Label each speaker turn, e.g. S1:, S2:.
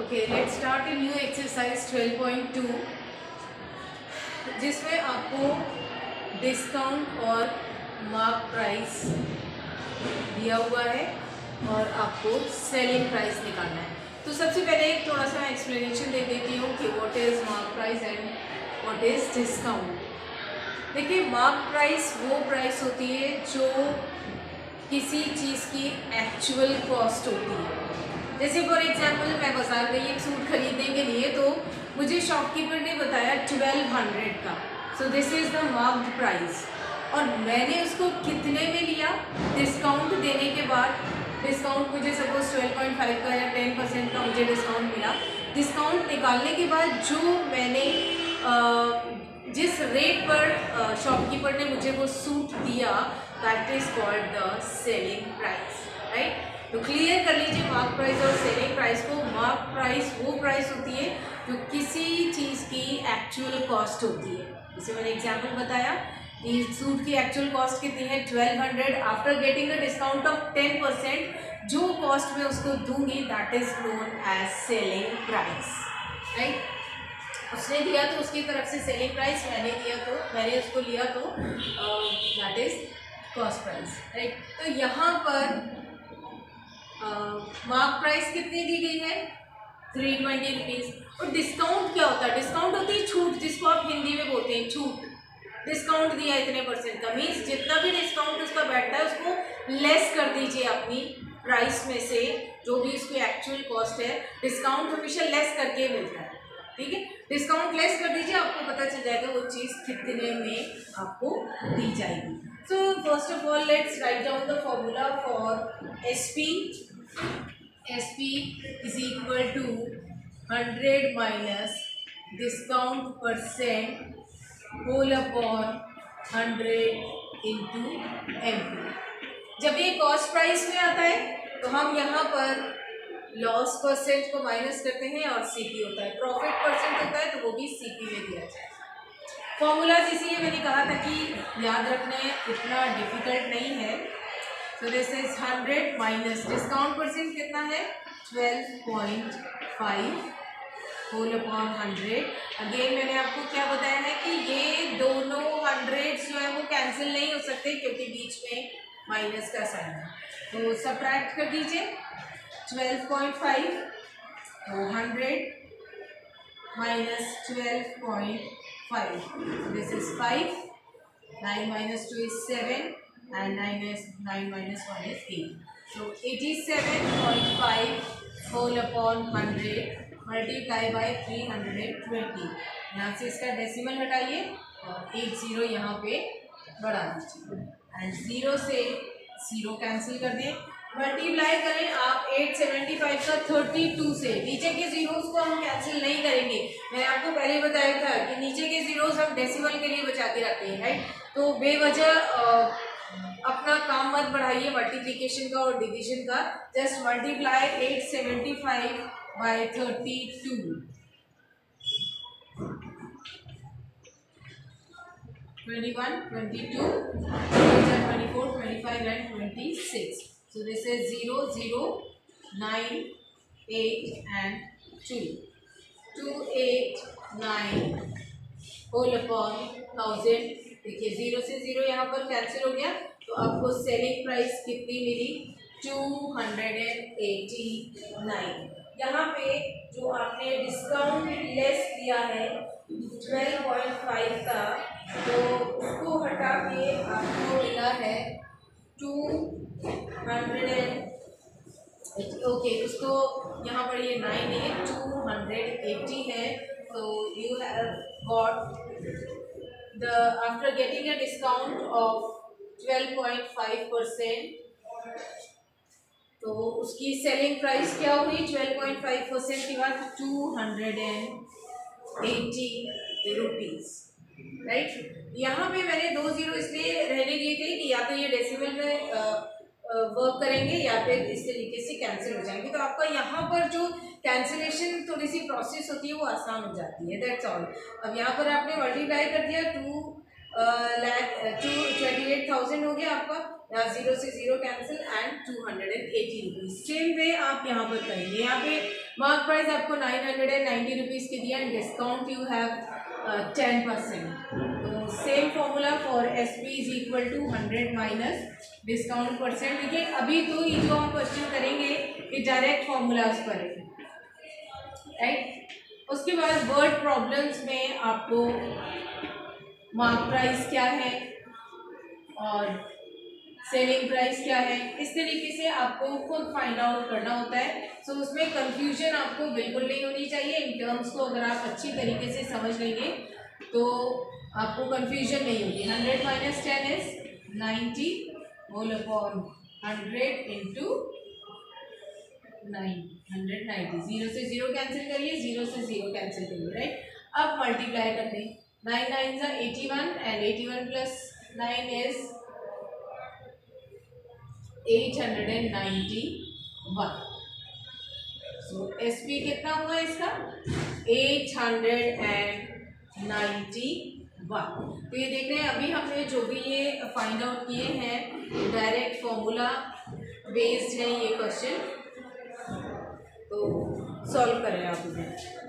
S1: Okay let start in new exercise 12.2 जिसमें आपको discount और मार्क प्राइस दिया हुआ है और आपको सेलिंग प्राइस निकालना है। तो सबसे पहले एक थोड़ा सा एक्सप्लेनेशन दे देती हूँ कि what is mark price and what is discount देखिए मार्क प्राइस वो प्राइस होती है जो किसी चीज़ की एक्चुअल कॉस्ट होती है। जैसे फॉर एग्जांपल मैं बाज़ार गई एक सूट खरीदने के लिए तो मुझे शॉपकीपर ने बताया ट्वेल्व हंड्रेड का। So this is the marked price और मैंने उसको कितने में लिया? डिस्काउंट देने के बाद। डिस्काउंट मुझे सपोज़ ट्वेल्व पॉइंट फाइव का या टेन परसेंट का मुझे डिस्काउंट मिला। डिस्काउंट निकालने के बाद जो मैंने आ, जिस रेट पर शॉपकीपर ने मुझे वो सूट दिया that is called the selling price right तो क्लियर कर लीजिए मार्क प्राइस और सेलिंग प्राइस को। मार्क प्राइस वो प्राइस होती है जो किसी चीज़ की एक्चुअल कॉस्ट होती है। जैसे मैंने एग्ज़ाम्पल बताया, कि सूट की एक्चुअल कॉस्ट कितनी है? Twelve hundred after getting a discount of ten percent जो कॉस्ट मैं उसको दूँगी that is known as selling price right उसने दिया तो उसकी तरफ़ से सेलिंग प्राइस मैंने दिया तो मैंने उसको लिया तो that is cost price right तो यहाँ पर मार्क प्राइस कितनी दी गई है? थ्री ट्वेंटी रुपीज़ और डिस्काउंट क्या होता है? डिस्काउंट होती है छूट, जिसको आप हिंदी में बोलते हैं, छूट। डिस्काउंट दिया इतने परसेंट का। मीन्स जितना भी डिस्काउंट उसका बैठता है, उसको लेस कर दीजिए अपनी प्राइस में से, जो भी उसकी एक्चुअल कॉस्ट है। डिस्काउंट हमेशा लेस करके मिलता है। ठीक है? डिस्काउंट लेस कर दीजिए, आपको पता चल जाएगा वो चीज़ कितने में आपको दी जाएगी। So first of all let's write down the formula for S P SP is equal to 100 minus discount percent whole upon 100 into MP. जब ये कॉस्ट प्राइस में आता है तो हम यहाँ पर लॉस परसेंट को माइनस करते हैं और सीपी होता है। प्रॉफिट परसेंट होता है तो वो भी सीपी में दिया जाए। फॉर्मूलाज इसीलिए मैंने कहा था कि याद रखने इतना डिफ़िकल्ट नहीं है। तो this is hundred minus discount percent कितना है? Twelve point five whole upon hundred again मैंने आपको क्या बताया है कि ये दोनों हंड्रेड जो है वो कैंसिल नहीं हो सकते क्योंकि बीच में माइनस का साइन है। तो सब्ट्रैक्ट कर दीजिए। ट्वेल्व पॉइंट फाइव तो hundred minus twelve point five this is five nine minus two is seven and 9 is 9 minus 1 is 8. So 87.5 whole upon 100 multiply by three hundred twenty यहाँ से इसका decimal हटाइए और एक ज़ीरो यहाँ पे बढ़ा दीजिए। एंड ज़ीरो से ज़ीरो कैंसिल कर दें मल्टीप्लाई करें आप 875 का 32 से। नीचे के जीरोस को हम कैंसिल नहीं करेंगे। मैंने आपको पहले बताया था कि नीचे के जीरोस हम डेसिमल के लिए बचा के हैं राइट तो बेवजह अपना काम मत बढ़ाइए मल्टीप्लीकेशन का और डिवीज़न का। Just multiply eight seventy five by thirty two twenty one twenty two twenty four twenty five and twenty six so this is zero zero nine eight and two two eight nine whole upon thousand देखिए, zero से zero यहाँ पर cancel हो गया तो आपको selling price कितनी मिली? Two hundred and eighty nine यहाँ पे जो आपने डिस्काउंट लेस दिया है ट्वेल्व पॉइंट फाइव का तो उसको हटा के आपको मिला है टू हंड्रेड एंड ओके उसको यहाँ पर ये नाइन है टू हंड्रेड एटी है तो you have got the after getting a discount of 12.5 percent तो उसकी सेलिंग प्राइस क्या हुई? 12.5 परसेंट के बाद two hundred and eighty rupees right यहाँ पे मैंने दो ज़ीरो इसलिए रहने दिए थे कि या तो ये डेसिमल में वर्क करेंगे या फिर इस तरीके से कैंसिल हो जाएँगे। तो आपका यहाँ पर जो कैंसिलेशन थोड़ी सी प्रोसेस होती है, वो आसान हो जाती है। दैट्स ऑल अब यहाँ पर आपने मल्टीप्लाई कर दिया two lakh two twenty eight thousand हो गया आपका। यहाँ ज़ीरो से zero cancel and two hundred and eighty rupees same way आप यहाँ पर करेंगे। यहाँ पे मार्क प्राइस आपको nine hundred and ninety rupees के दिया and discount you have ten percent same formula for S P is equal to hundred minus discount percent देखिए अभी तो ये जो हम क्वेश्चन करेंगे ये डायरेक्ट फॉर्मूलाज पर है। राइट उसके बाद वर्ड प्रॉब्लम्स में आपको मार्क प्राइस क्या है और सेलिंग प्राइस क्या है इस तरीके से आपको खुद फाइंड आउट करना होता है। सो so, उसमें कंफ्यूजन आपको बिल्कुल नहीं होनी चाहिए। इन टर्म्स को अगर आप अच्छी तरीके से समझ लेंगे तो आपको कंफ्यूजन नहीं होगी। Hundred minus ten is ninety whole upon hundred into nine hundred ninety zero से ज़ीरो कैंसिल करिए ज़ीरो से ज़ीरो कैंसिल करिए राइट अब मल्टीप्लाई कर हैं। नाइन नाइन ज़ा eighty one and eighty one plus nine is eight hundred and ninety one so S P कितना हुआ इसका? Eight hundred and ninety one. तो ये देख रहे हैं, अभी हमने जो भी ये फाइंड आउट किए हैं डायरेक्ट फॉर्मूला बेस्ड है ये क्वेश्चन तो सॉल्व करें आप इन्हें